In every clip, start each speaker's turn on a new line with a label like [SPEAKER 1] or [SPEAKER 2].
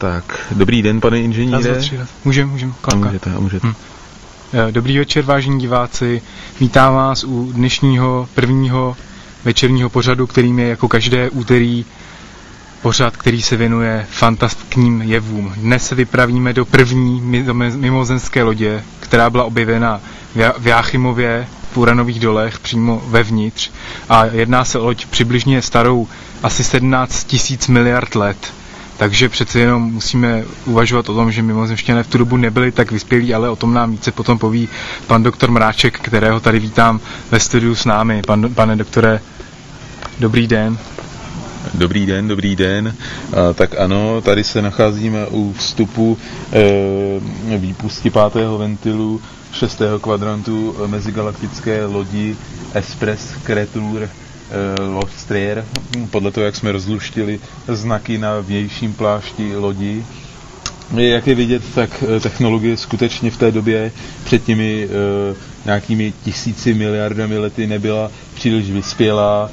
[SPEAKER 1] Tak, dobrý den, pane inženýre.
[SPEAKER 2] dva, tři, raz. Můžem, můžem,
[SPEAKER 1] A
[SPEAKER 2] klamka.
[SPEAKER 1] můžete, a můžete.
[SPEAKER 2] Hm. Eh, Dobrý večer, vážení diváci. Vítám vás u dnešního prvního večerního pořadu, kterým je jako každé úterý pořad, který se věnuje fantastickým jevům. Dnes se vypravíme do první mi- mimozenské lodě, která byla objevena v Jáchymově v Uranových dolech přímo vevnitř a jedná se o loď přibližně starou asi 17 tisíc miliard let. Takže přece jenom musíme uvažovat o tom, že mimozemštěné v tu dobu nebyli tak vyspělí, ale o tom nám více potom poví pan doktor Mráček, kterého tady vítám ve studiu s námi. Pan, pane doktore, dobrý den.
[SPEAKER 1] Dobrý den, dobrý den. A, tak ano, tady se nacházíme u vstupu e, výpusti pátého ventilu šestého kvadrantu mezigalaktické lodi Express Creature Lostrier. Podle toho, jak jsme rozluštili znaky na vnějším plášti lodi. Jak je vidět, tak eh, technologie skutečně v té době před těmi e, nějakými tisíci miliardami lety nebyla příliš vyspělá.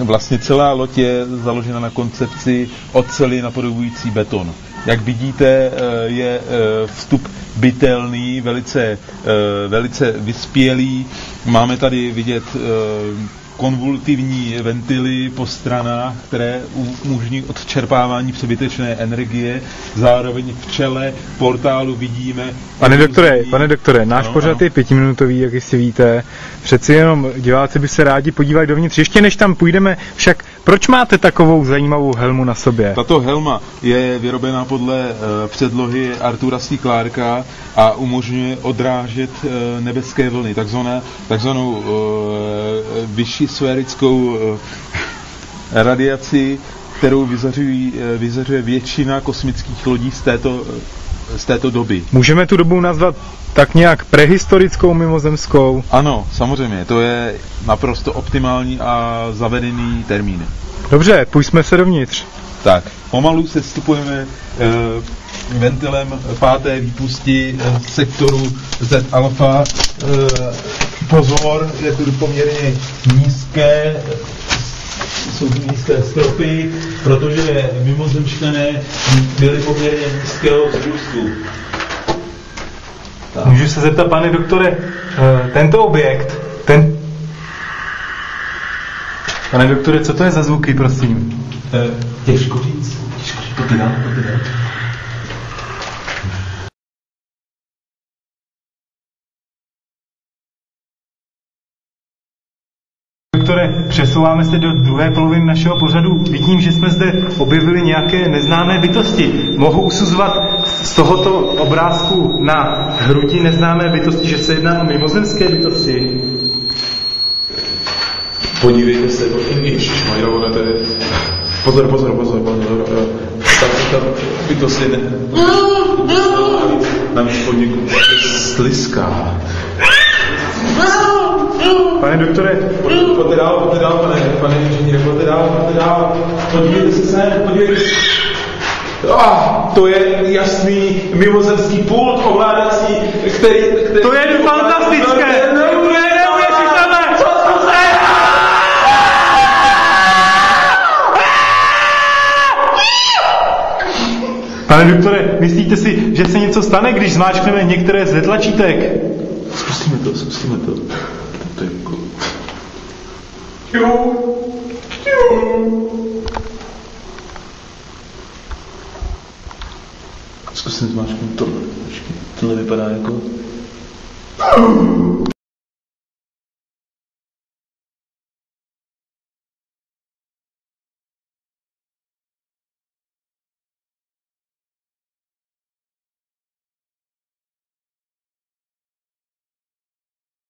[SPEAKER 1] E, vlastně celá loď je založena na koncepci oceli napodobující beton. Jak vidíte, je vstup bytelný, velice, velice vyspělý. Máme tady vidět konvultivní ventily po stranách, které umožní odčerpávání přebytečné energie. Zároveň v čele portálu vidíme...
[SPEAKER 2] Pane doktore, pane doktore, náš
[SPEAKER 1] Ano,
[SPEAKER 2] pořad
[SPEAKER 1] ano.
[SPEAKER 2] je pětiminutový, jak jistě víte. Přeci jenom diváci by se rádi podívali dovnitř. Ještě než tam půjdeme, však proč máte takovou zajímavou helmu na sobě?
[SPEAKER 1] Tato helma je vyrobená podle uh, předlohy Artura C. Clarka a umožňuje odrážet uh, nebeské vlny, takzvané, takzvanou uh, vyšší sférickou uh, radiaci, kterou vyzařují, uh, vyzařuje většina kosmických lodí z této, z této doby.
[SPEAKER 2] Můžeme tu dobu nazvat tak nějak prehistorickou mimozemskou?
[SPEAKER 1] Ano, samozřejmě, to je naprosto optimální a zavedený termín.
[SPEAKER 2] Dobře, půjďme se dovnitř.
[SPEAKER 1] Tak, pomalu se vstupujeme eh, ventilem páté výpusti eh, sektoru Z alfa. Eh, pozor, je tu poměrně nízké, jsou nízké stropy, protože mimozemšťané byli poměrně nízkého vzrůstu. Tak.
[SPEAKER 2] Můžu se zeptat, pane doktore, eh, tento objekt, ten... Pane doktore, co to je za zvuky, prosím?
[SPEAKER 1] Eh, těžko říct, těžko říct, povídám, povídám.
[SPEAKER 2] Doktore, přesouváme se do druhé poloviny našeho pořadu. Vidím, že jsme zde objevili nějaké neznámé bytosti. Mohu usuzovat z tohoto obrázku na hrudi neznámé bytosti, že se jedná o mimozemské bytosti?
[SPEAKER 3] Podívejte se, ježišmarjo, to je... Pozor, pozor, pozor, pozor. eh, Ta, ta bytost je ne... Navíc poněkud sliská.
[SPEAKER 2] Pane doktore,
[SPEAKER 3] Pojďte dál, pojďte dál, pane, pane inženýre, pojďte dál, pojďte dál. Podívejte se sem, podívejte se. Ah, to je jasný mimozemský pult ovládací, který... který
[SPEAKER 2] to je fantastické! Pane doktore, myslíte si, že se něco stane, když zmáčkneme některé ze tlačítek?
[SPEAKER 3] Zkusíme to, zkusíme to. Zkusím zmáčknout tohle. Tohle vypadá jako...